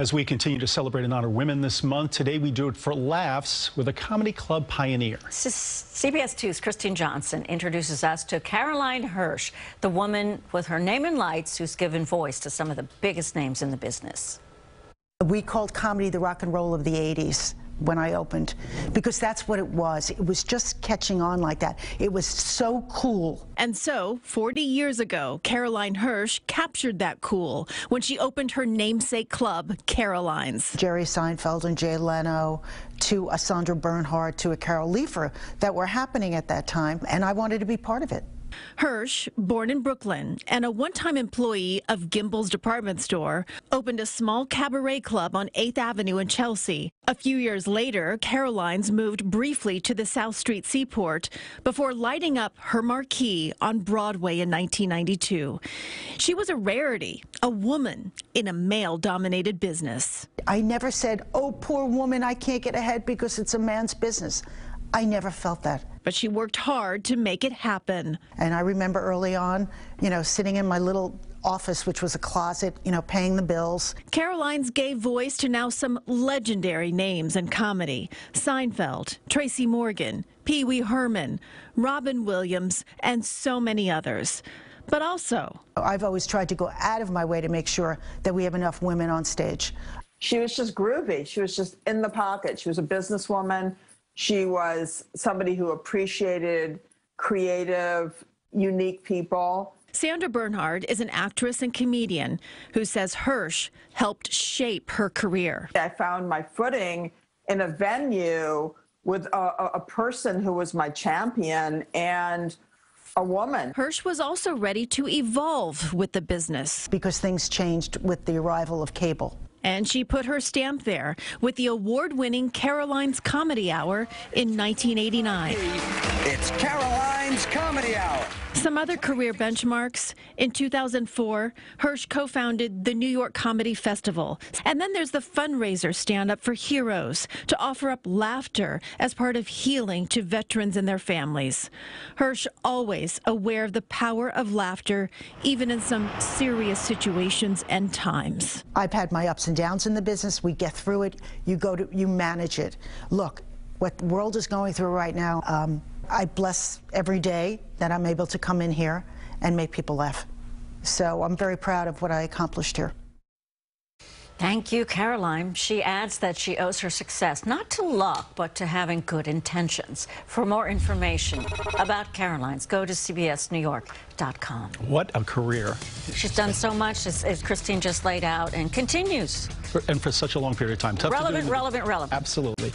As we continue to celebrate and honor women this month, today we do it for laughs with a comedy club pioneer. CBS 2's Kristine Johnson introduces us to Caroline Hirsch, the woman with her name in lights who's given voice to some of the biggest names in the business. We called comedy the rock and roll of the 80s when I opened because that's what it was. It was just catching on like that. It was so cool. And so, 40 years ago, Caroline Hirsch captured that cool when she opened her namesake club, Caroline's. Jerry Seinfeld and Jay Leno to a Sandra Bernhard to a Carol Leifer that were happening at that time, and I wanted to be part of it. Hirsch, born in Brooklyn and a one time employee of Gimbel's department store, opened a small cabaret club on 8th Avenue in Chelsea. A few years later, Caroline's moved briefly to the South Street Seaport before lighting up her marquee on Broadway in 1992. She was a rarity, a woman in a male dominated business. I never said, oh, poor woman, I can't get ahead because it's a man's business. I never felt that. But she worked hard to make it happen. And I remember early on, you know, sitting in my little office, which was a closet, you know, paying the bills. Caroline's gave voice to now some legendary names in comedy Seinfeld, Tracy Morgan, Pee Wee Herman, Robin Williams, and so many others. But also, I've always tried to go out of my way to make sure that we have enough women on stage. She was just groovy. She was just in the pocket. She was a businesswoman. She was somebody who appreciated creative, unique people. Sandra Bernhard is an actress and comedian who says Hirsch helped shape her career. I found my footing in a venue with a, a person who was my champion and a woman. Hirsch was also ready to evolve with the business. Because things changed with the arrival of cable. And she put her stamp there with the award winning Caroline's Comedy Hour in 1989. It's Caroline's Comedy Hour. Some other career benchmarks. In 2004, Hirsch co founded the New York Comedy Festival. And then there's the fundraiser Stand Up for Heroes to offer up laughter as part of healing to veterans and their families. Hirsch always aware of the power of laughter, even in some serious situations and times. I've had my ups and downs in the business. We get through it. You go to, you manage it. Look, what the world is going through right now, um, I bless every day that I'm able to come in here and make people laugh. So I'm very proud of what I accomplished here. Thank you, Caroline. She adds that she owes her success not to luck, but to having good intentions. For more information about Caroline's, go to CBSNewYork.com. What a career. She's done so much, as, as Kristine just laid out, and continues. For, and for such a long period of time. Tough relevant, relevant, relevant. Absolutely.